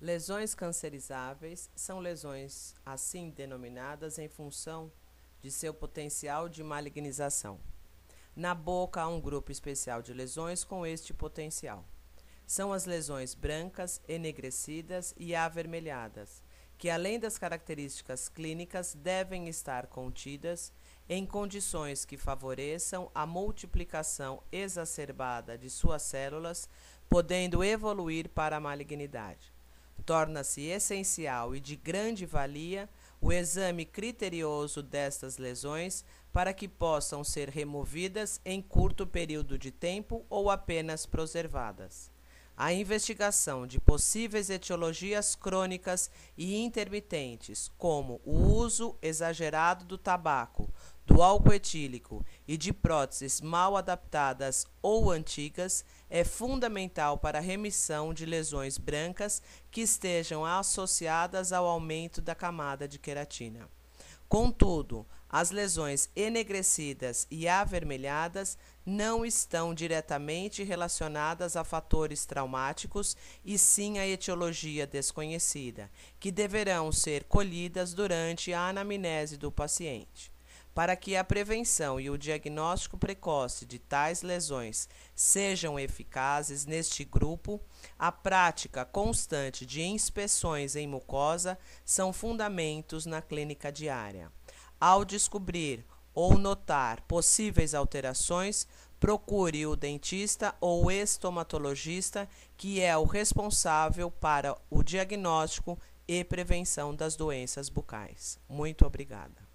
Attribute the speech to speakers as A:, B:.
A: Lesões cancerizáveis são lesões assim denominadas em função de seu potencial de malignização. Na boca há um grupo especial de lesões com este potencial. São as lesões brancas, enegrecidas e avermelhadas, que além das características clínicas devem estar contidas em condições que favoreçam a multiplicação exacerbada de suas células, podendo evoluir para a malignidade torna-se essencial e de grande valia o exame criterioso destas lesões para que possam ser removidas em curto período de tempo ou apenas preservadas. A investigação de possíveis etiologias crônicas e intermitentes, como o uso exagerado do tabaco, do álcool etílico e de próteses mal adaptadas ou antigas é fundamental para a remissão de lesões brancas que estejam associadas ao aumento da camada de queratina. Contudo, as lesões enegrecidas e avermelhadas não estão diretamente relacionadas a fatores traumáticos e sim a etiologia desconhecida, que deverão ser colhidas durante a anamnese do paciente. Para que a prevenção e o diagnóstico precoce de tais lesões sejam eficazes neste grupo, a prática constante de inspeções em mucosa são fundamentos na clínica diária. Ao descobrir ou notar possíveis alterações, procure o dentista ou estomatologista, que é o responsável para o diagnóstico e prevenção das doenças bucais. Muito obrigada.